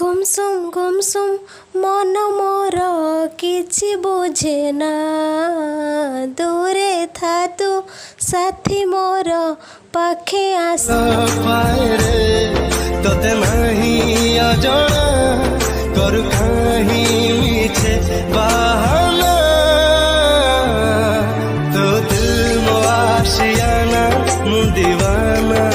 গুমসুম গুমসুম মন মোর କିଛି ବୁଝେ ନା ଦୂରେ ଥା ତୁ ସାଥୀ ମୋର ପାଖେ ଆସ ପାଏରେ ତତେ ନାହିଁ ଅଜଣା କରୁ କାହିଁ ମିଛେ ବାହାନା ତୋ ଦିଲ ମୋ ଆଶିଆନା ମୁଁ ଦିୱାନା